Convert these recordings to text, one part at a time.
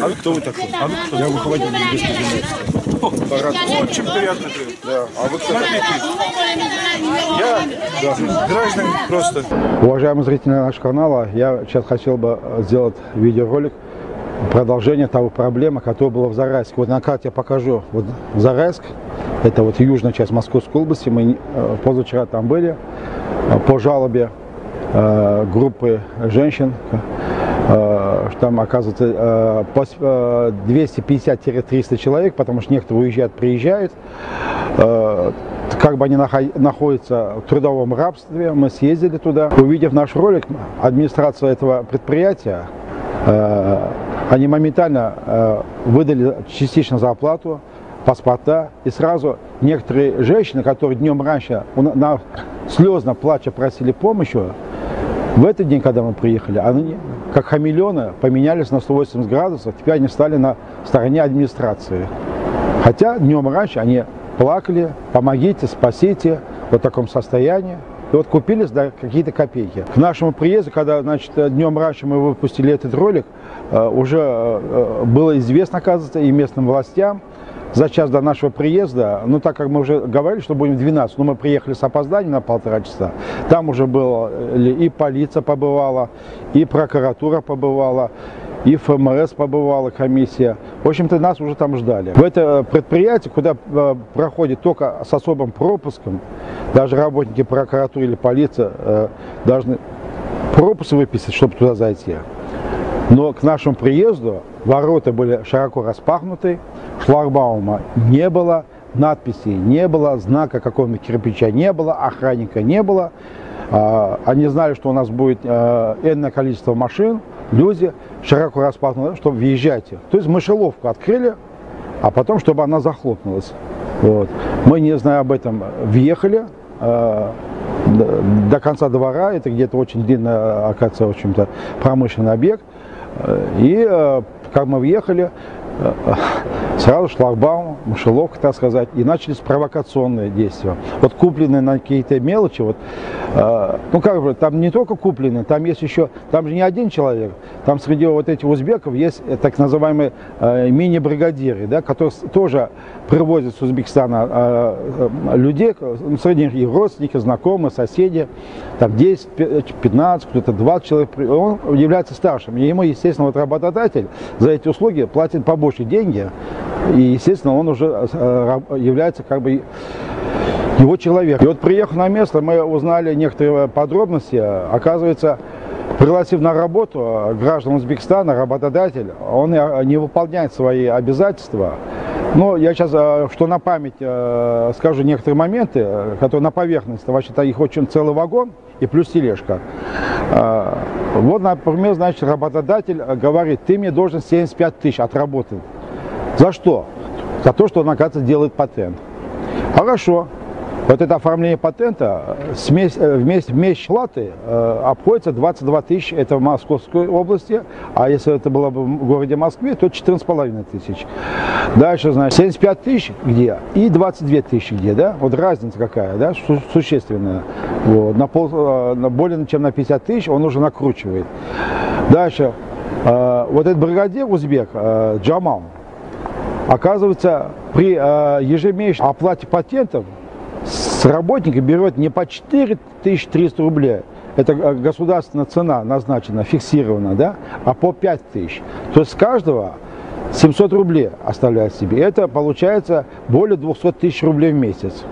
А вы кто вы такой? А вы кто? Я руководитель Очень приятно. Да. А вы кто? Я да, гражданин просто. Уважаемые зрители нашего канала, я сейчас хотел бы сделать видеоролик продолжение того проблемы, которая была в Зарайске. Вот на карте я покажу. Вот Зарайск, это вот южная часть Московской области. Мы э, позавчера там были э, по жалобе э, группы женщин. Там оказывается 250-300 человек, потому что некоторые уезжают, приезжают. Как бы они находятся в трудовом рабстве, мы съездили туда. Увидев наш ролик, администрация этого предприятия они моментально э, выдали частично зарплату, паспорта, и сразу некоторые женщины, которые днем раньше слезно плача просили помощи, в этот день, когда мы приехали, они, как хамелеоны, поменялись на 180 градусов, теперь они стали на стороне администрации. Хотя днем раньше они плакали, помогите, спасите, в таком состоянии. И вот купились да, какие-то копейки. К нашему приезду, когда значит, днем раньше мы выпустили этот ролик, э, уже э, было известно, оказывается, и местным властям, за час до нашего приезда, ну так как мы уже говорили, что будем в 12, но мы приехали с опозданием на полтора часа, там уже было и полиция побывала, и прокуратура побывала, и ФМС побывала комиссия. В общем-то, нас уже там ждали. В это предприятие, куда э, проходит только с особым пропуском, даже работники прокуратуры или полиция э, должны пропуск выписать, чтобы туда зайти. Но к нашему приезду ворота были широко распахнуты, шлагбаума не было, надписей не было, знака какого-нибудь кирпича не было, охранника не было. А, они знали, что у нас будет э, энное количество машин, люди широко распахнули, чтобы въезжайте. То есть мышеловку открыли, а потом, чтобы она захлопнулась. Вот. Мы, не зная об этом, въехали э, до конца двора, это где-то очень длинный, оказывается, в общем-то, промышленный объект. Э, и э, как мы въехали, сразу шлагбаум, мышеловка, так сказать, и начались провокационные действия. Вот купленные на какие-то мелочи, вот, э, ну как бы, там не только купленные, там есть еще, там же не один человек, там среди вот этих узбеков есть так называемые э, мини-бригадиры, да, которые тоже привозят с Узбекистана э, э, людей, ну, среди них и родственники, знакомые, соседи, там 10, 15, кто-то 20 человек, он является старшим, и ему, естественно, вот работодатель за эти услуги платит побольше деньги, и, естественно, он уже э, является как бы его человек. И вот приехав на место, мы узнали некоторые подробности. Оказывается, пригласив на работу э, граждан Узбекистана, работодатель, он э, не выполняет свои обязательства. Но я сейчас, что на память скажу некоторые моменты, которые на поверхности, вообще-то их очень целый вагон и плюс тележка. Вот, например, значит, работодатель говорит, ты мне должен 75 тысяч отработать. За что? За то, что он, оказывается, делает патент. Хорошо. Вот это оформление патента смесь, э, вместе, вместе платы э, обходится 22 тысячи, это в Московской области, а если это было бы в городе Москве, то 14,5 тысяч. Дальше, значит, 75 тысяч где и 22 тысячи где, да? Вот разница какая, да, Су существенная. Вот. На, пол, э, на более чем на 50 тысяч он уже накручивает. Дальше, э, вот этот бригадир узбек, э, Джамал, Оказывается, при э, ежемесячной оплате патентов с работника берет не по 4300 рублей, это э, государственная цена назначена, фиксирована, да, а по 5000. То есть с каждого 700 рублей оставляет себе. Это получается более 200 тысяч рублей в месяц.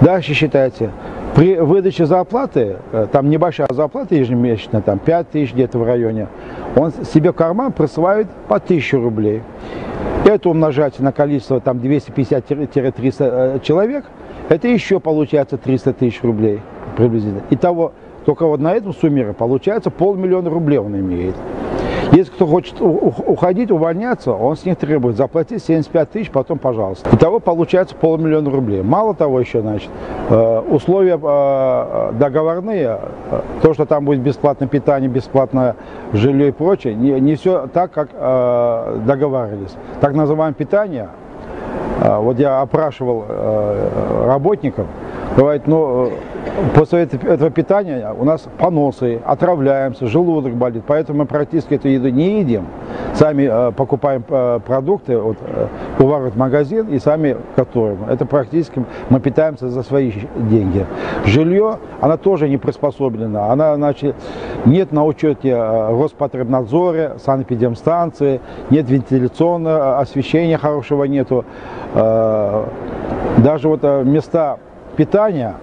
Дальше считайте, при выдаче зарплаты, э, там небольшая зарплата ежемесячная, там 5 тысяч где-то в районе, он себе в карман присваивает по 1000 рублей. Это умножать на количество там 250-300 э, человек, это еще получается 300 тысяч рублей приблизительно. Итого, только вот на этом сумме получается полмиллиона рублей он имеет. Если кто хочет уходить, увольняться, он с них требует заплатить 75 тысяч, потом пожалуйста. Итого получается полмиллиона рублей. Мало того еще, значит, э, условия э, договорные, э, то, что там будет бесплатное питание, бесплатное жилье и прочее, не, не все так, как договаривались. Так называемое питание, вот я опрашивал работников, говорит, ну, после этого питания у нас поносы, отравляемся, желудок болит, поэтому мы практически эту еду не едим. сами э, покупаем э, продукты, вот, э, у ворот магазин и сами готовим. Это практически мы питаемся за свои деньги. Жилье, она тоже не приспособлена. Она, значит, нет на учете э, Роспотребнадзоре, санэпидемстанции, нет вентиляционного освещения хорошего нету. Э, Даже вот э, места питания,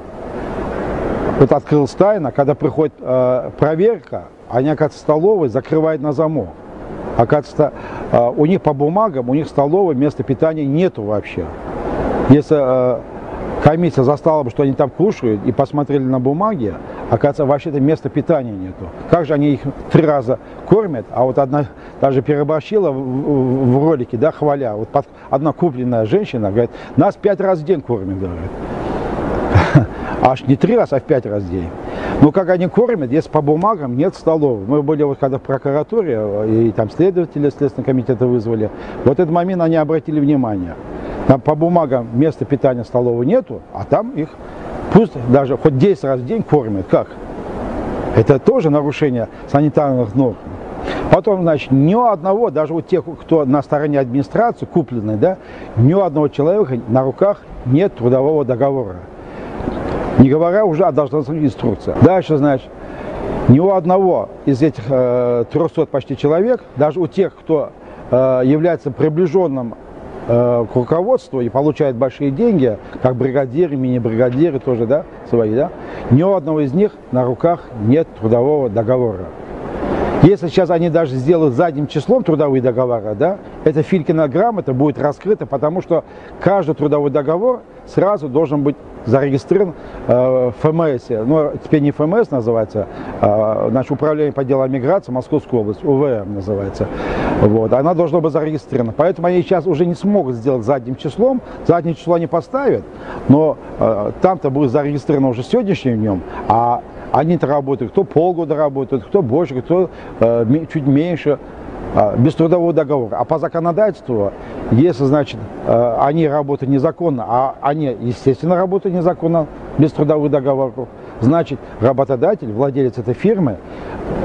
вот открылась тайна, когда приходит э, проверка, они, оказывается, столовые закрывают на замок. Оказывается, э, у них по бумагам, у них столовой места питания нету вообще. Если э, комиссия застала бы, что они там кушают, и посмотрели на бумаги, оказывается, вообще-то места питания нету. Как же они их три раза кормят, а вот одна даже переборщила в, в- в ролике, да, хваля. Вот под- одна купленная женщина говорит, нас пять раз в день кормят, говорит. Аж не три раза, а в пять раз в день. Ну, как они кормят, если по бумагам нет столовой. Мы были вот когда в прокуратуре, э, и там следователи Следственного комитета вызвали. Вот этот момент они обратили внимание. Там по бумагам места питания столовой нету, а там их пусть даже хоть 10 раз в день кормят. Как? Это тоже нарушение санитарных норм. Потом, значит, ни у одного, даже у тех, кто на стороне администрации, купленный, да, ни у одного человека на руках нет трудового договора. Не говоря уже о должностных инструкциях. Дальше, значит, ни у одного из этих э, 300 почти человек, даже у тех, кто э, является приближенным э, к руководству и получает большие деньги, как бригадиры, мини-бригадиры тоже, да, свои, да, ни у одного из них на руках нет трудового договора. Если сейчас они даже сделают задним числом трудовые договора, да, эта Филькина грамота будет раскрыта, потому что каждый трудовой договор сразу должен быть зарегистрирован э, ФМС. Ну, теперь не ФМС называется, а, значит, Управление по делам миграции Московской области, УВМ называется. Вот, она должна быть зарегистрирована. Поэтому они сейчас уже не смогут сделать задним числом, заднее число они поставят, но э, там-то будет зарегистрировано уже сегодняшним днем, а они-то работают, кто полгода работает, кто больше, кто э, чуть меньше, э, без трудового договора. А по законодательству, если, значит, э, они работают незаконно, а они, естественно, работают незаконно, без трудовых договоров, значит, работодатель, владелец этой фирмы,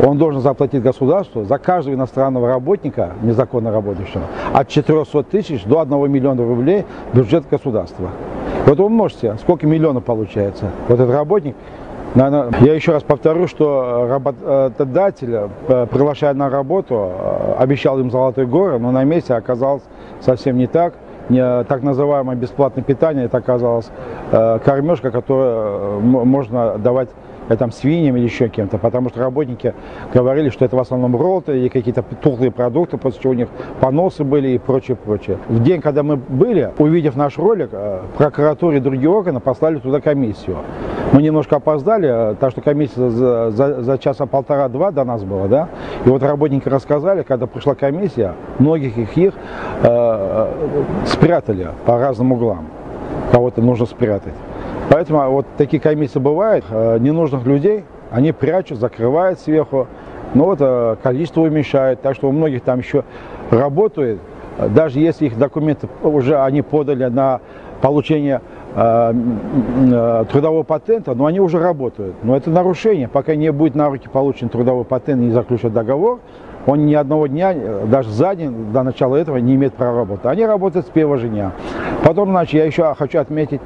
он должен заплатить государству за каждого иностранного работника, незаконно работающего, от 400 тысяч до 1 миллиона рублей бюджет государства. Вот умножьте, сколько миллионов получается. Вот этот работник, Я еще раз повторю, что работодатель, э, приглашая на работу, э, обещал им золотые горы, но на месте оказалось совсем не так. Не, так называемое бесплатное питание, это оказалось э, кормежка, которую э, можно давать э, там, свиньям или еще кем-то, потому что работники говорили, что это в основном роллы и какие-то тухлые продукты, после чего у них поносы были и прочее, прочее. В день, когда мы были, увидев наш ролик, э, прокуратура и другие органы послали туда комиссию. Мы немножко опоздали, э, так что комиссия за, за, за часа полтора-два до нас была, да. И вот работники рассказали, когда пришла комиссия, многих их, их э, э, спрятали по разным углам. Кого-то нужно спрятать. Поэтому вот такие комиссии бывают, э, ненужных людей, они прячут, закрывают сверху, но вот э, количество уменьшает, так что у многих там еще работают, э, даже если их документы уже они подали на получение э, трудового патента, но они уже работают. Но это нарушение, пока не будет на руки получен трудовой патент и не заключен договор, он ни одного дня, даже за день до начала этого не имеет права работать. Они работают с первого же дня. Потом, значит, я еще хочу отметить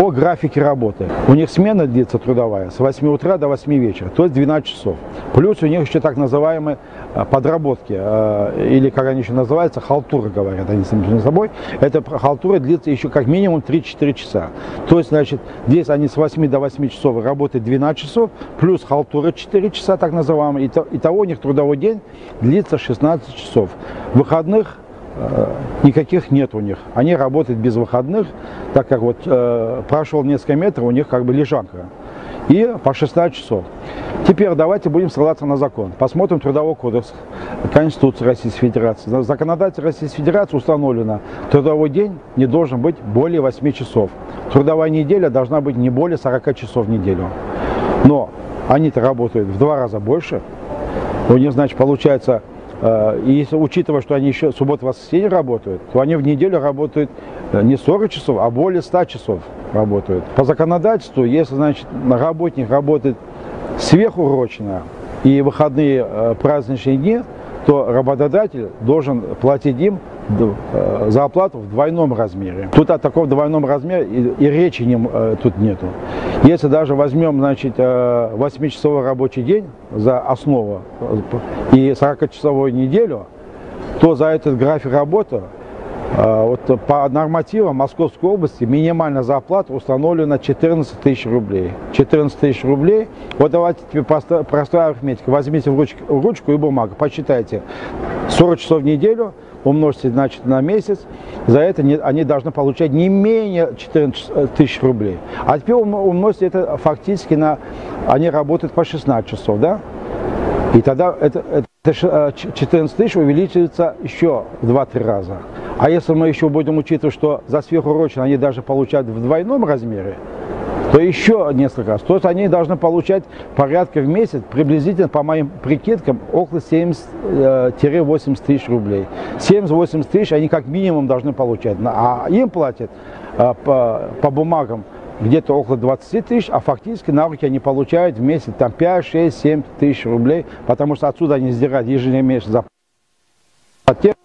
о графике работы. У них смена длится трудовая с 8 утра до 8 вечера, то есть 12 часов. Плюс у них еще так называемые э, подработки, э, или как они еще называются, халтуры, говорят они сами между собой. Эта халтура длится еще как минимум 3-4 часа. То есть, значит, здесь они с 8 до 8 часов работают 12 часов, плюс халтура 4 часа, так называемые. Ито- Итого у них трудовой день длится 16 часов. Выходных никаких нет у них. Они работают без выходных, так как вот э, прошел несколько метров, у них как бы лежанка. И по 16 часов. Теперь давайте будем ссылаться на закон. Посмотрим Трудовой кодекс Конституции Российской Федерации. На законодательстве Российской Федерации установлено, трудовой день не должен быть более 8 часов. Трудовая неделя должна быть не более 40 часов в неделю. Но они-то работают в два раза больше. У них, значит, получается, э, и если учитывая, что они еще субботу воскресенье работают, то они в неделю работают э, не 40 часов, а более 100 часов работают. По законодательству, если, значит, работник работает сверхурочно и выходные э, праздничные дни, то работодатель должен платить им э, за оплату в двойном размере. Тут о таком двойном размере и, и речи не, э, тут нету. Если даже возьмем, значит, э, 8-часовой рабочий день за основу э, и 40-часовую неделю, то за этот график работы э, вот по нормативам Московской области минимальная зарплата установлена 14 тысяч рублей. 14 тысяч рублей. Вот давайте теперь просто- простая арифметика. Возьмите в ручку, ручку и бумагу, посчитайте. 40 часов в неделю умножьте значит, на месяц. За это они должны получать не менее 14 тысяч рублей. А теперь ум- умножьте это фактически на... Они работают по 16 часов, да? И тогда это, это ш- э, ч- 14 тысяч увеличивается еще в 2-3 раза. А если мы еще будем учитывать, что за сверхурочно они даже получают в двойном размере, то еще несколько раз. То есть они должны получать порядка в месяц, приблизительно, по моим прикидкам, около 70-80 тысяч рублей. 70-80 тысяч они как минимум должны получать. А им платят э, по, по бумагам где-то около 20 тысяч, а фактически на руки они получают в месяц там 5, 6, 7 тысяч рублей, потому что отсюда они сдирают ежемесячно зарплату э,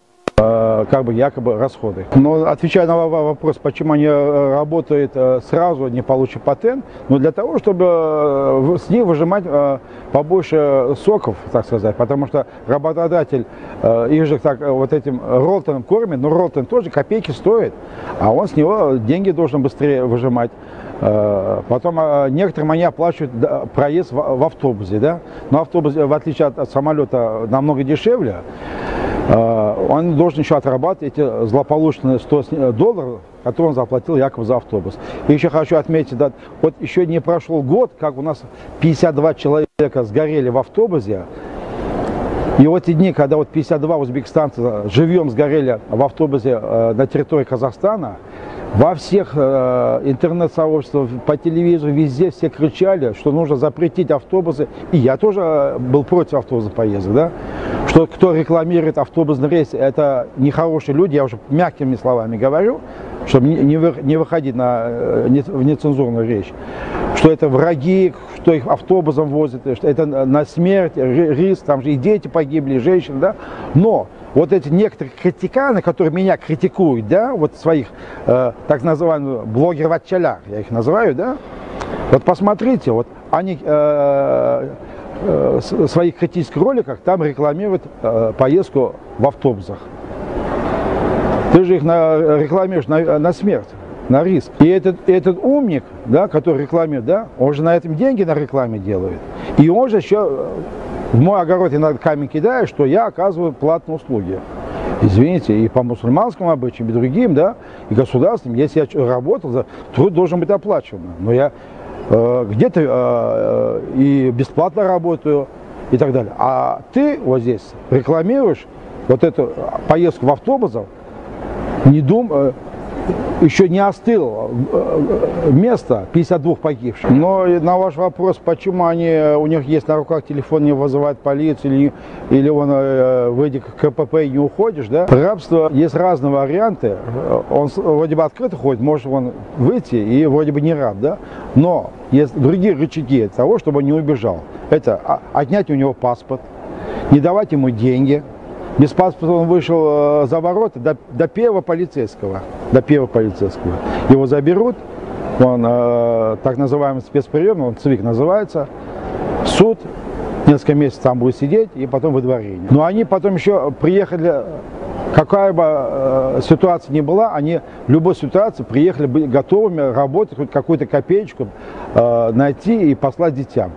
как бы якобы расходы. Но отвечая на вопрос, почему они э, работают э, сразу, не получив патент, ну для того, чтобы э, с них выжимать побольше соков, так сказать, потому что работодатель их же так вот этим ролтоном кормит, но ролтон тоже копейки стоит, а он с него деньги должен быстрее выжимать. Потом некоторым они оплачивают проезд в, автобусе, да, но автобус, в отличие от, от самолета, намного дешевле. Э, Он должен еще отрабатывать эти злополучные 100 с- э, долларов, которые он заплатил якобы за автобус. И еще хочу отметить, да, вот еще не прошел год, как у нас 52 человека сгорели в автобусе. И вот эти дни, когда вот 52 узбекистанца живьем сгорели в автобусе э, на территории Казахстана, во всех э, интернет-сообществах, по телевизору, везде все кричали, что нужно запретить автобусы. И я тоже э, был против автобусных поездок, да? Что кто рекламирует автобусный рейс, это нехорошие люди, я уже мягкими словами говорю, чтобы не, вы- не выходить на, э, не- в нецензурную речь. Что это враги, что их автобусом возят, что это на смерть, ри- риск, там же и дети погибли, и женщины, да? Но вот эти некоторые критиканы, которые меня критикуют, да, вот своих э, так называемых блогеров отчалях, я их называю, да, вот посмотрите, вот они э, э, в своих критических роликах там рекламируют э, поездку в автобусах. Ты же их на, рекламируешь на, на смерть, на риск. И этот, этот умник, да, который рекламирует, да, он же на этом деньги на рекламе делает. И он же еще в мой огород иногда камень кидает, что я оказываю платные услуги. Извините, и по мусульманскому обычаям, и другим, да, и государственным, если я работал, труд должен быть оплачиваем. Но я э, где-то э, э, и бесплатно работаю и так далее. А ты вот здесь рекламируешь вот эту поездку в автобусах, не дум, э, еще не остыл э, э, место 52 погибших. Но на ваш вопрос, почему они, э, у них есть на руках телефон, не вызывают полицию, или, или он, выйдя к КПП и не уходишь, да? Рабство, есть разные варианты. Он вроде бы открыто ходит, может он выйти и вроде бы не раб, да? Но есть другие рычаги того, чтобы он не убежал. Это а, отнять у него паспорт, не давать ему деньги, без паспорта он вышел э, за ворота до, до первого полицейского. До первого полицейского. Его заберут, он э, так называемый спецприем, он ЦВИК называется, суд, несколько месяцев там будет сидеть и потом выдворение. Но они потом еще приехали, какая бы э, ситуация ни была, они в любой ситуации приехали быть готовыми работать, хоть какую-то копеечку э, найти и послать детям.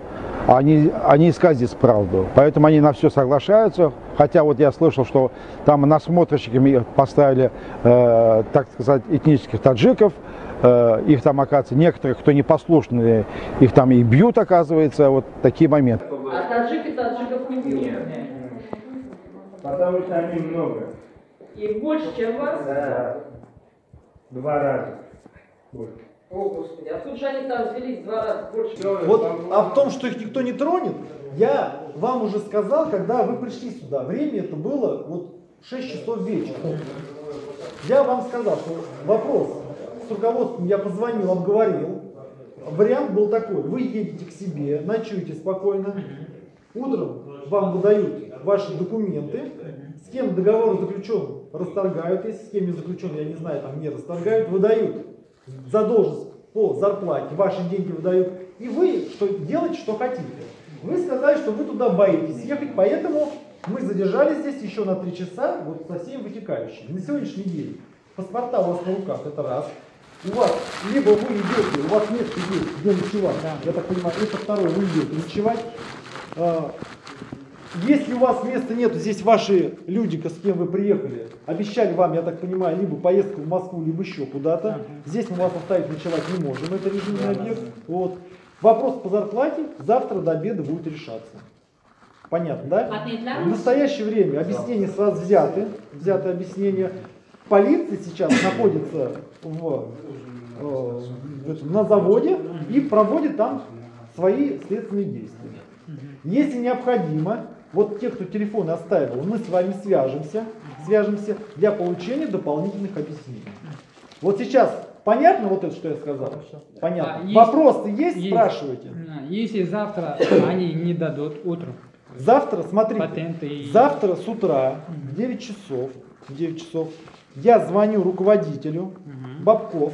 Они, они искать здесь правду. Поэтому они на все соглашаются. Хотя вот я слышал, что там насмотрщиками поставили, э, так сказать, этнических таджиков. Э, их там, оказывается, некоторых, кто непослушные, их там и бьют, оказывается. Вот такие моменты. А таджики таджиков не бьют. Потому что они много. И больше, чем вас? Да. Два раза. Вот. О, Господи, откуда же они там взялись два раза больше? Вот, а в том, что их никто не тронет, я вам уже сказал, когда вы пришли сюда. Время это было вот 6 часов вечера. Я вам сказал, что вопрос с руководством я позвонил, обговорил. Вариант был такой. Вы едете к себе, ночуете спокойно. Утром вам выдают ваши документы, с кем договор заключен, расторгают, если с кем не заключен, я не знаю, там не расторгают, выдают задолженность по зарплате, ваши деньги выдают, и вы что делаете, что хотите. Вы сказали, что вы туда боитесь ехать, поэтому мы задержались здесь еще на три часа, вот со всеми вытекающими. На сегодняшний день паспорта у вас на руках, это раз. У вас, либо вы идете, у вас место есть, где ночевать, я так понимаю, это второе, вы идете ночевать. Если у вас места нет, здесь ваши люди, с кем вы приехали, обещали вам, я так понимаю, либо поездку в Москву, либо еще куда-то. Здесь мы вас оставить ночевать не можем, это режимный объект. Вот. Вопрос по зарплате завтра до обеда будет решаться. Понятно, да? В настоящее время объяснения с вас взяты, взяты объяснения. Полиция сейчас находится в, э, на заводе и проводит там свои следственные действия. Если необходимо, вот те, кто телефон оставил, мы с вами свяжемся, свяжемся для получения дополнительных объяснений. Вот сейчас понятно вот это, что я сказал? Понятно. А, есть- Вопросы есть? есть. Спрашивайте. Если завтра они не дадут утром Завтра, смотрите, патенты завтра с утра в 9 часов, в 9 часов я звоню руководителю Бабков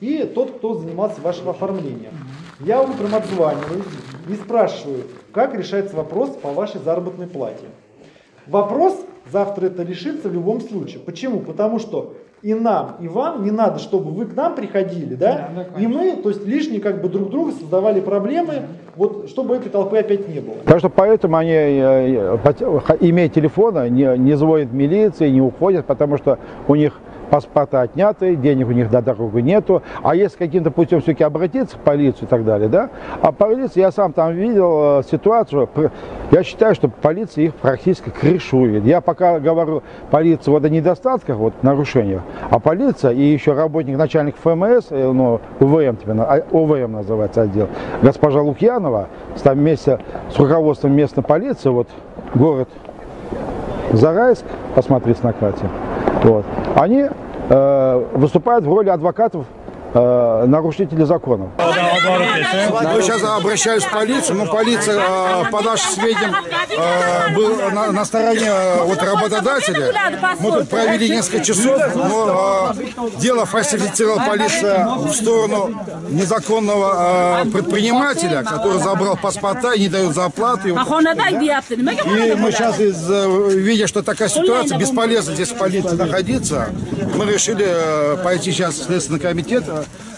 и тот, кто занимался вашим оформлением. Я утром отзваниваюсь и спрашиваю, как решается вопрос по вашей заработной плате. Вопрос завтра это решится в любом случае. Почему? Потому что и нам, и вам не надо, чтобы вы к нам приходили, да? Да, да, и мы, то есть лишние как бы друг друга создавали проблемы, вот чтобы этой толпы опять не было. Так что поэтому они, э, э, имея телефоны, не, не звонят милиции, не уходят, потому что у них паспорта отняты, денег у них на дорогу нету. А если каким-то путем все-таки обратиться в полицию и так далее, да? А полиция, я сам там видел э, ситуацию, я считаю, что полиция их практически крышует. Я пока говорю полиции вот о недостатках, вот нарушениях, а полиция и еще работник, начальник ФМС, э, ну, УВМ, на- а, УВМ называется отдел, госпожа Лукьянова, там вместе с руководством местной полиции, вот город Зарайск, посмотрите на карте, вот, они э, выступают в роли адвокатов э, нарушителей законов. Мы сейчас обращались в полицию, но полиция, э, по нашим сведениям, э, был на, на стороне э, вот работодателя. Мы тут провели несколько часов, но э, дело фальсифицировала полиция в сторону незаконного э, предпринимателя, который забрал паспорта и не дает зарплаты. Xonadan deyapti. Nimaga И мы сейчас, из, э, видя, что такая ситуация, бесполезно здесь в полиции находиться, мы решили э, пойти сейчас в Следственный комитет,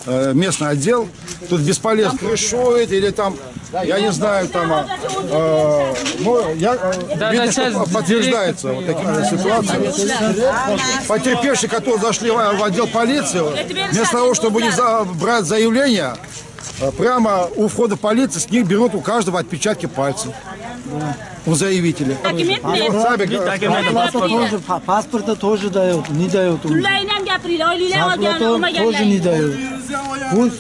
э, местный отдел. Тут бесполезно крышует или там, я не знаю, там, э, э, ну, я, э, Да, видно, что подтверждается вот такие вот ситуации. Потерпевшие, которые зашли в отдел полиции, вместо того, чтобы за- брать заявление, э, прямо у входа полиции с них берут у каждого отпечатки пальцев. заявители. pasportni тоже дают, не дают. pullarini ham gapiringlar oilanglar olgan тоже olmaganlar не дает bu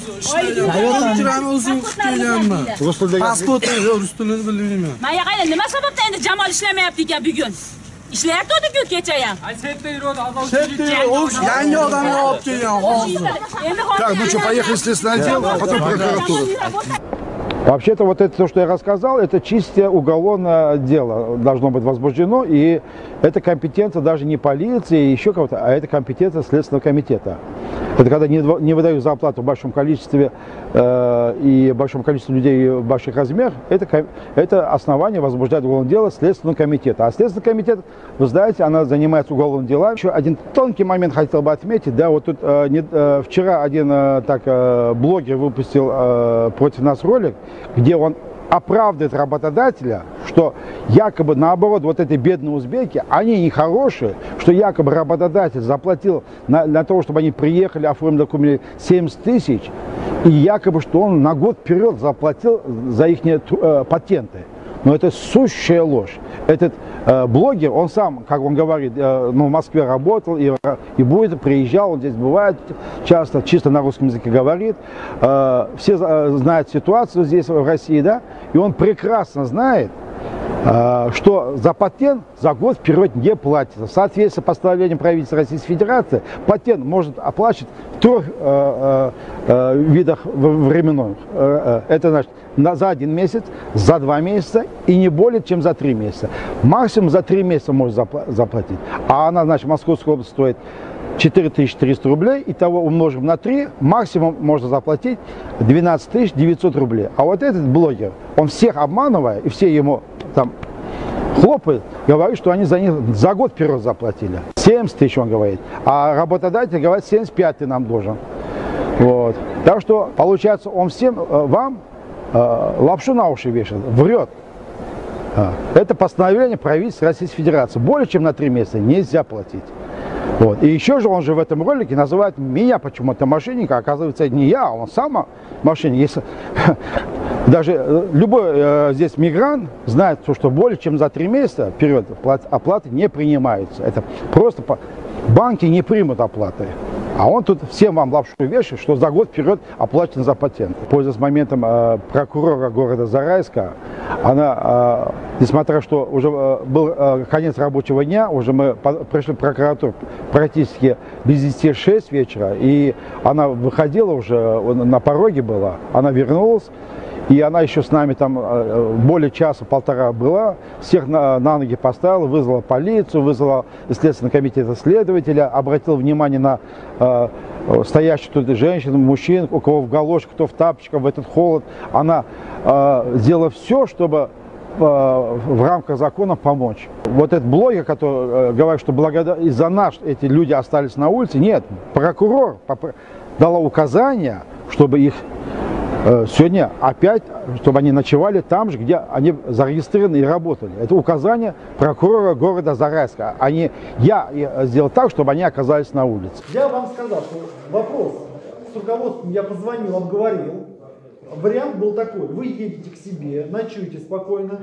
rus tilida pasport rus tilini bilmayman nima sababdan endi jamol ishlamayapti ekan bugun ishlayotgandiku kecha ham yangi odamni olib так ну что поехали в следственный отдел а потом прокуратура Вообще-то вот это то, что я рассказал, это чистое уголовное дело должно быть возбуждено, и это компетенция даже не полиции, еще кого-то, а это компетенция Следственного комитета. Это когда не, выдают зарплату в большом количестве э, и большом количестве людей в больших размерах, это, это основание возбуждать уголовное дело Следственного комитета. А Следственный комитет, вы знаете, она занимается уголовными делами. Еще один тонкий момент хотел бы отметить. Да, вот тут э, не- э, вчера один э, так э, блогер выпустил э, против нас ролик, где он оправдывает работодателя, что якобы наоборот вот эти бедные узбеки, они нехорошие, что якобы работодатель заплатил на, для того, чтобы они приехали, оформили документы 70 тысяч, и якобы что он на год вперед заплатил за их патенты. Но это сущая ложь. Этот э, блогер, он сам, как он говорит, э, ну, в Москве работал и, ра- и будет, приезжал, он здесь бывает часто, чисто на русском языке говорит. Э, все э, знают ситуацию здесь, в России, да, и он прекрасно знает, э, что за патент за год вперед не платится. В соответствии с постановлением правительства Российской Федерации патент может оплачивать в трех э, э, э, видах временных. Э, э, Это значит на, за один месяц, за два месяца и не более чем за три месяца. Максимум за три месяца может запла- заплатить. А она, значит, Московская область стоит 4300 рублей, и того умножим на 3, максимум можно заплатить 12 900 рублей. А вот этот блогер, он всех обманывая, и все ему там хлопает, говорит, что они за них за год вперед заплатили. 70 тысяч он говорит, а работодатель говорит, 75 ты нам должен. Вот. Так что, получается, он всем э, вам э, лапшу на уши вешает, врет. А, Это постановление правительства Российской Федерации. Более чем на три месяца нельзя платить. Вот. И еще же он же в этом ролике называет меня почему-то мошенника, оказывается не я, а он сам мошенник. Если, даже э, любой э, здесь мигрант знает, что, что более чем за три месяца вперед плат- оплаты не принимаются. Это просто по- банки не примут оплаты. А он тут всем вам лапшу вешает, что за год вперед оплачен за патент. Пользуясь моментом э, прокурора города Зарайска, она, э, несмотря что уже э, был э, конец рабочего дня, уже мы пришли в прокуратуру практически без 10 6 вечера, и она выходила уже, э, на пороге была, она вернулась, и она еще с нами там э, более часа-полтора была, всех на, на ноги поставила, вызвала полицию, вызвала Следственный комитет следователя, обратила внимание на э, стоящих тут женщин, мужчин, у кого в галошах, кто в тапочках в этот холод. Она э, сделала все, чтобы э, в рамках закона помочь. Вот этот блогер, который э, говорит, что благодаря из-за нас эти люди остались на улице, нет, прокурор дала указания, чтобы их э, сегодня опять, чтобы они ночевали там же, где они зарегистрированы и работали. Это указание прокурора города Зарайска. Они, я э, сделал так, чтобы они оказались на улице. Я вам сказал, что вопрос с руководством я позвонил, обговорил. Вариант был такой. Вы едете к себе, ночуете спокойно.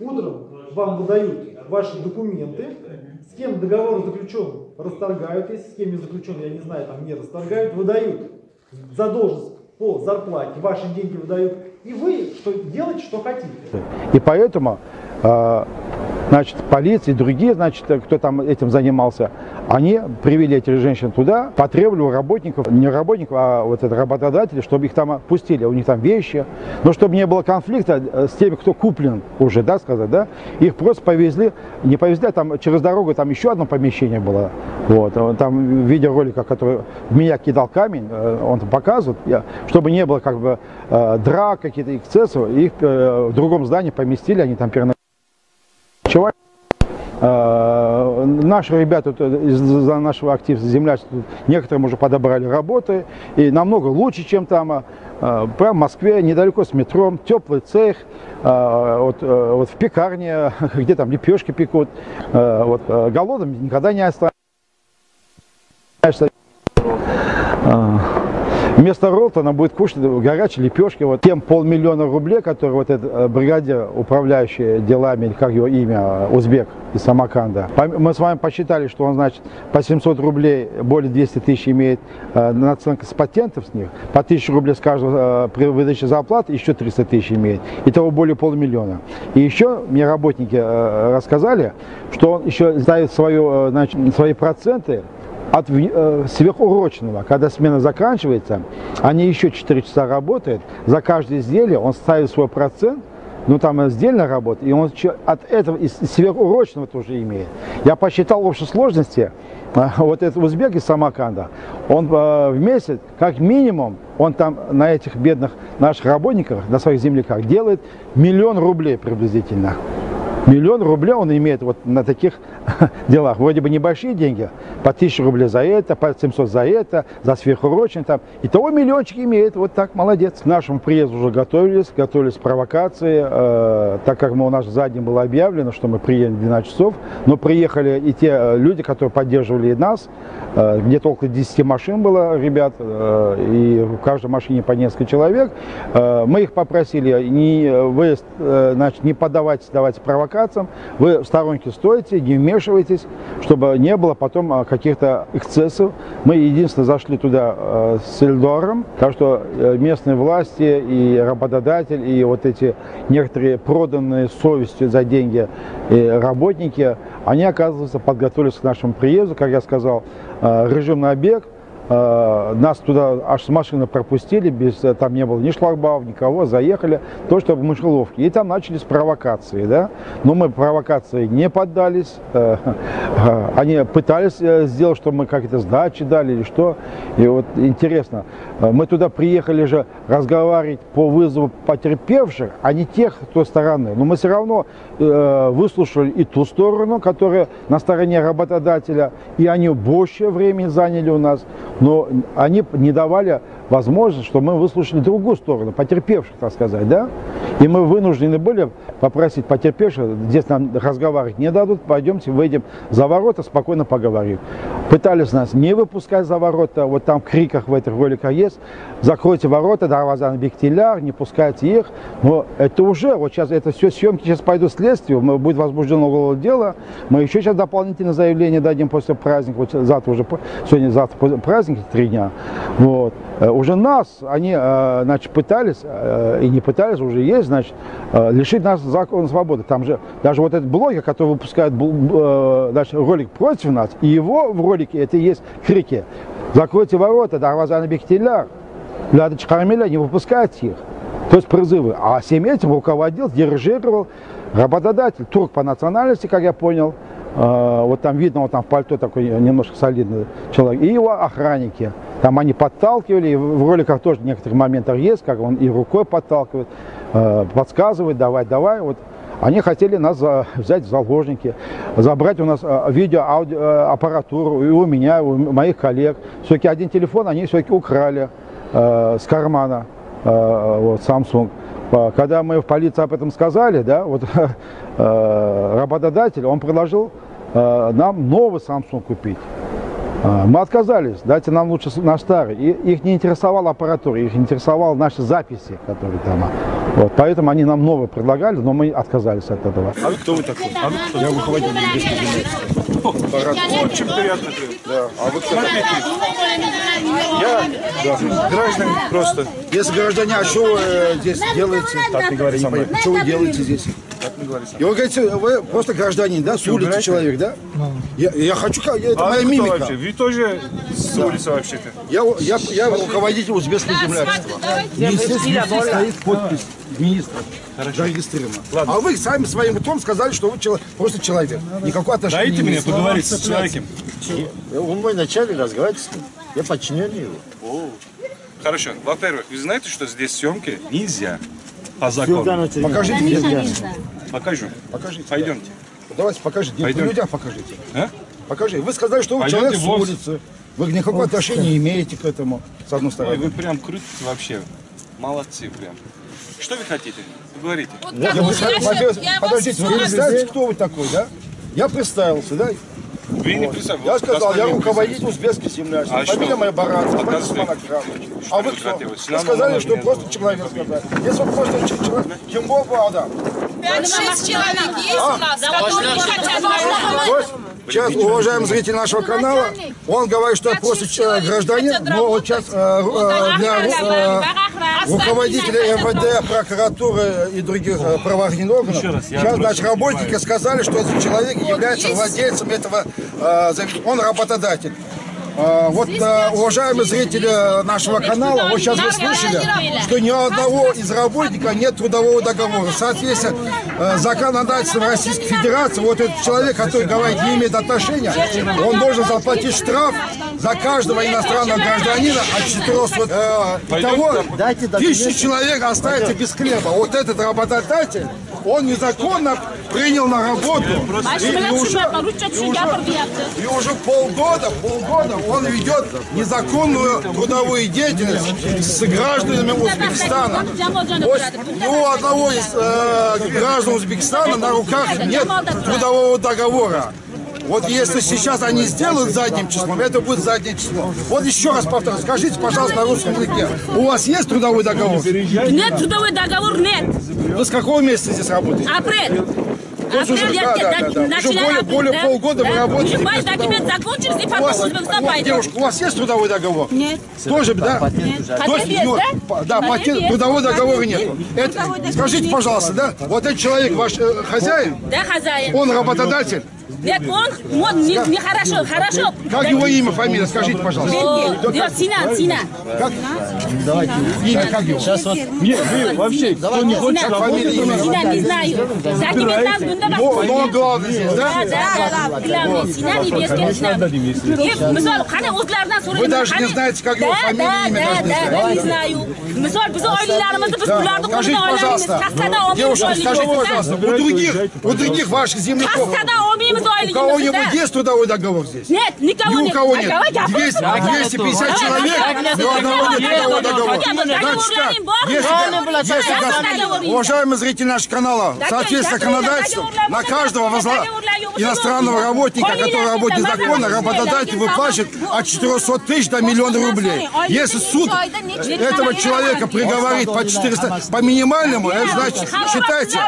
Утром вам выдают ваши документы. С кем договор заключен, расторгают. Если с кем не заключен, я не знаю, там не расторгают. Выдают задолженность по зарплате, ваши деньги выдают. И вы что делаете, что хотите. И поэтому, э, значит, полиция и другие, значит, кто там этим занимался, они привели этих женщин туда, потребовали у работников, не работников, а вот это работодателей, чтобы их там отпустили, у них там вещи, но чтобы не было конфликта э, с теми, кто куплен уже, да, сказать, да, их просто повезли, не повезли, а там через дорогу там еще одно помещение было, вот, э, там видеоролика, который в меня кидал камень, э, он там показывает, чтобы не было как бы э, драк, какие-то эксцессов, их э, в другом здании поместили, они там переночевали. Э, Наши ребята э, из-за нашего актива тут некоторым уже подобрали работы, и намного лучше, чем там. э, Прямо в Москве, недалеко с метро, теплый цех, э, вот, э, вот в пекарне, где там лепешки пекут. Э, Вот, э, голодным никогда не останешься. Вместо Ролтона будет кушать горячие лепешки. Вот тем полмиллиона рублей, которые вот этот э, бригадир, управляющий делами, как его имя, Узбек из Самарканда. Пом- Мы с вами посчитали, что он, значит, по 700 рублей, более 200 тысяч имеет э, наценка с патентов с них, по 1000 рублей с каждого э, при выдаче зарплаты еще 300 тысяч имеет. Итого более полмиллиона. И еще мне работники рассказали, что он еще ставит свою, значит, свои проценты от э, сверхурочного, когда смена заканчивается, они еще 4 часа работают, за каждое изделие он ставит свой процент, ну там сдельная работа, и он от этого из сверхурочного тоже имеет. Я посчитал в общей сложности, э, вот этот узбек из Самарканда, он э, в месяц, как минимум, он там на этих бедных наших работниках, на своих земляках делает миллион рублей приблизительно. Миллион рублей он имеет вот на таких делах. Вроде бы небольшие деньги, по 1000 рублей за это, по 700 за это, за сверхурочный там. И того миллиончик имеет, вот так, молодец. К нашему приезду уже готовились, готовились провокации, э, так как мы, у нас сзади было объявлено, что мы приедем в 12 часов, но приехали и те э, люди, которые поддерживали нас, э, где-то около 10 машин было, ребят, э, и в каждой машине по несколько человек. Э, мы их попросили не, выезд, э, значит, не поддавать, давать провокации, провокациям. Вы в сторонке стоите, не вмешивайтесь, чтобы не было потом а, каких-то эксцессов. Мы единственное зашли туда э, с Эльдором, так что э, местные власти и работодатель, и вот эти некоторые проданные совестью за деньги э, работники, они, оказывается, подготовились к нашему приезду, как я сказал, э, режим на обег, Э, Нас туда аж с машины пропустили, без, э, там не было ни шлагбаум, никого, заехали, то, чтобы в мышеловке. И там начались провокации, да. Но мы провокации не поддались. э, э, Они пытались э, сделать, что мы как-то сдачи дали или что. И вот интересно, э, мы туда приехали же разговаривать по вызову потерпевших, а не тех той стороны. Но мы все равно э, выслушали и ту сторону, которая на стороне работодателя, и они больше времени заняли у нас но они не давали возможность, чтобы мы выслушали другую сторону, потерпевших, так сказать, да? И мы вынуждены были попросить потерпевших, здесь нам разговаривать не дадут, пойдемте, выйдем за ворота, спокойно поговорим. Пытались нас не выпускать за ворота, вот там в криках в этих роликах есть, закройте ворота, Дарвазан Бектиляр, не пускайте их, но это уже, вот сейчас это все съемки сейчас пойдут следствию, будет возбуждено уголовное дело, мы еще сейчас дополнительное заявление дадим после праздника, вот завтра уже, сегодня завтра праздник, три дня, вот. Уже нас, они, э, значит, пытались, э, и не пытались, уже есть, значит, э, лишить нас закона свободы. Там же, даже вот этот блогер, который выпускает значит, ролик против нас, и его в ролике это и есть крики. Закройте ворота, Дарвазана Бехтеляр, Ляда Чхармеля, не выпускайте их. То есть призывы. А всем этим руководил, дирижировал работодатель, турк по национальности, как я понял. Вот там видно, вот там в пальто такой немножко солидный человек. И его охранники. Там они подталкивали, и в роликах тоже в некоторых моментах есть, как он и рукой подталкивает, э, подсказывает, давай, давай. Вот они хотели нас взять в заложники, забрать у нас э, видео, аудио, э, аппаратуру и у меня, и у моих коллег. Все-таки один телефон они все-таки украли э, с кармана, э, вот, Samsung. Когда мы в полиции об этом сказали, да, вот э, работодатель, он предложил э, нам новый Samsung купить. А, Мы отказались, дайте нам лучше наш старый. И их не интересовала аппаратура, их интересовала наши записи, которые там. а. Вот, поэтому они нам новый предлагали, но мы отказались от этого. А вы кто вы такой? А вы кто? Я руководитель Очень приятно. Да. А вы кто? Я да, гражданин просто. Если граждане, а что вы э, здесь делаете? Так не говори со мной. Что вы делаете здесь? Так не говори со И мной. вы говорите, вы просто гражданин, да, с улицы человек, да? Я, я хочу, это А моя мимика. вообще? Вы тоже с улицы вообще-то? Я, я, я руководитель узбекского землячества. Естественно, здесь стоит подпись министра. Зарегистрировано. А вы сами своим ртом сказали, что вы чело- просто человек. Никакого отношения Дайте не мне поговорить с человеком. Он мой начальник, разговаривайте с ним. Я подчиненный его. О. Хорошо. Во-первых, вы знаете, что здесь съемки нельзя по закону? Покажите мне. Покажу. Покажите. Пойдемте. Давайте покажите. Нет, Пойдемте. людям покажите. А? Покажи. Вы сказали, что вы Пойдемте человек с улицы. Вы никакого отношения не имеете к этому, с одной Ой, стороны. вы прям крутите вообще. Молодцы прям. Что вы хотите? Вы говорите. Я бы- во-первых, Подождите, вы представьте, кто вы такой, да? Я представился, да? Вы не представляете. Я сказал, я руководитель узбекской землячества. А Фамилия что? моя Баранцева, А вы вы кто? Вы сказали, что просто человек сказали. Если вы просто человек, кем бы Адам? Шесть человек есть у нас, которые хотят есть, Сейчас, уважаемый зритель нашего канала, он говорит, что я просто гражданин, но вот сейчас э, э, для э, руководителей МВД, прокуратуры и других э, правоохранительных органов, сейчас, значит, работники сказали, что этот человек является владельцем этого э. Он работодатель. Э, Вот, э, уважаемые зрители нашего канала, вот сейчас вы слышали, что ни у одного из работников нет трудового договора. Соответственно, э, законодательством Российской Федерации, вот этот человек, который говорит, не имеет отношения, он должен заплатить штраф за каждого иностранного гражданина от 400 э, Дайте тысячи человек останется без хлеба. Вот этот работодатель, он незаконно принял на работу. И, и уже, и уже- и уже полгода, полгода он ведет незаконную трудовую деятельность с гражданами Узбекистана. Ни у одного из э, граждан Узбекистана на руках нет трудового договора. Вот если сейчас они сделают задним числом, это будет заднее число. Вот еще раз повторю, скажите, пожалуйста, на русском языке, у вас есть трудовой договор? Нет трудовой договор, нет. Вы с какого месяца здесь работаете? Апрель. Уже, да, да, да, да. Уже более, более полгода вы работаете. Трудового. документ закончился и потом вас, пойдет. девушка, у вас есть трудовой договор? Нет. Тоже, да? Ну, да? да, есть. трудового договора нет. Это, скажите, нет. пожалуйста, да, вот этот человек ваш э, хозяин, Да, хозяин. он работодатель? Нет, он, он не, не хорошо, хорошо. Как Да. его имя, фамилия, скажите, пожалуйста. Синан, Синан. Как? Имя как его? Сейчас вот Нет, вы вообще, кто не хочет имя? Синан, не знаю. Документ нам бunda Но, он главный здесь, да? Да, да, да, главный qani o'zlaridan so'rayman. Вы даже не знаете, как его Да, фамилия, да, имя да, даже не да, знаете. да, не знаю. Misol, biz Да. qo'lidan olmaymiz. пожалуйста, Qasqadan olmaymiz девушка, скажите, пожалуйста, у других, у других ваших земляков, Qasqadan olmaymiz у кого-нибудь есть трудовой договор здесь? Нет, никого Ни у нет. кого нет. Давай, я 200, просто- 250 Давай, человек, ни у одного нет трудового договора. Значит так, уважаемые зрители нашего канала, в соответствии с законодательством, на каждого возла... иностранного работника, который работает незаконно, работодатель выплачивает от 400 тысяч до миллиона рублей. Если суд этого человека приговорит по 400, по минимальному, это значит, считайте,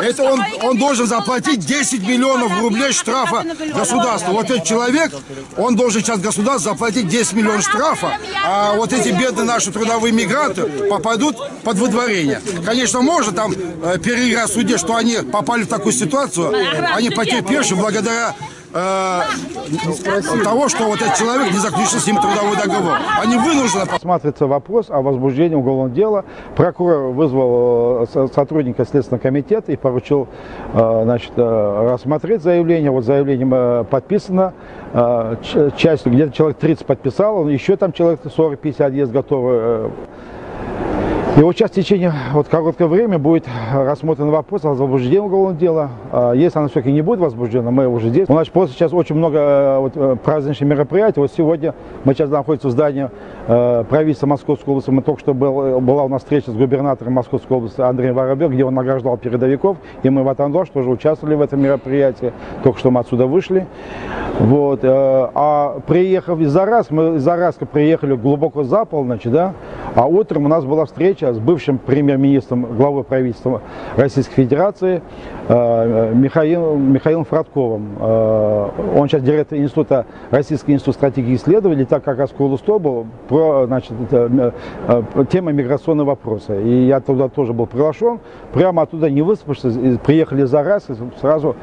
это он, он должен заплатить 10 миллионов рублей штрафа государству. Вот этот человек, он должен сейчас государству заплатить 10 миллионов штрафа, а вот эти бедные наши трудовые мигранты попадут под выдворение. Конечно, можно там э, переиграть в суде, что они попали в такую ситуацию, они потерпевшие благодаря э, того, что вот этот человек не заключил с ним трудовой договор. Они вынуждены Рассматривается вопрос о возбуждении уголовного дела. Прокурор вызвал э, со- сотрудника Следственного комитета и поручил э, значит, э, рассмотреть заявление. Вот заявление подписано. Часть, где-то человек 30 подписал, еще там человек 40-50 есть готовы и вот сейчас в течение вот короткого времени будет рассмотрен вопрос о возбуждении уголовного дела. А Если оно все-таки не будет возбуждено, мы уже здесь. У нас просто сейчас очень много э, вот, э, праздничных мероприятий. Вот сегодня мы сейчас находимся в здании э, правительства Московской области. Мы только что был, была у нас встреча с губернатором Московской области Андреем Воробьев, где он награждал передовиков. И мы в этом тоже участвовали в этом мероприятии. Только что мы отсюда вышли. Вот. э, А приехав из Зараска, мы из Зараска приехали глубоко за полночь, да, а утром у нас была встреча с бывшим премьер-министром, главой правительства Российской Федерации э, Михаилом, Михаилом Фродковым. Э, Он сейчас директор института, Российский институт стратегии исследований, так как раз был про, значит, э, тема миграционные вопросы. И я туда тоже был приглашен. Прямо оттуда не выспавшись, приехали за раз сразу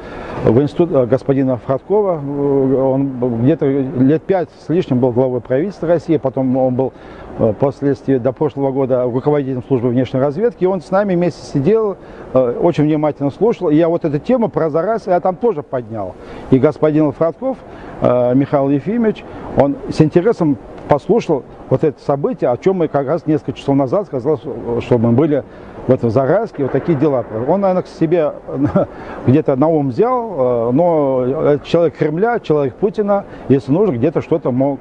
в институт господина Фродкова. Он где-то лет пять с лишним был главой правительства России, потом он был э, впоследствии до прошлого года руководителем службы внешней разведки. И он с нами вместе сидел, э, очень внимательно слушал. И я вот эту тему про Зарас я там тоже поднял. И господин Фродков, э, Михаил Ефимович, он с интересом послушал вот это событие, о чем мы как раз несколько часов назад сказал, что- мы были в этом Зарайске, вот такие дела. Он, наверное, к себе где-то на ум взял, но человек Кремля, человек Путина, если нужно, где-то что-то мог,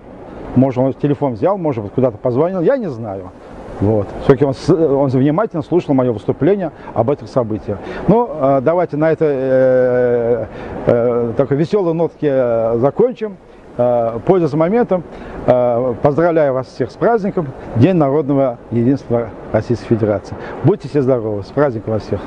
может, он телефон взял, может куда-то позвонил, я не знаю. Вот. Все-таки он, он внимательно слушал мое выступление об этих событиях. Ну, э, давайте на этой э, э, такой веселой нотке э, закончим. Э, Пользуясь моментом, э, поздравляю вас всех с праздником, День народного единства Российской Федерации. Будьте все здоровы, с праздником вас всех.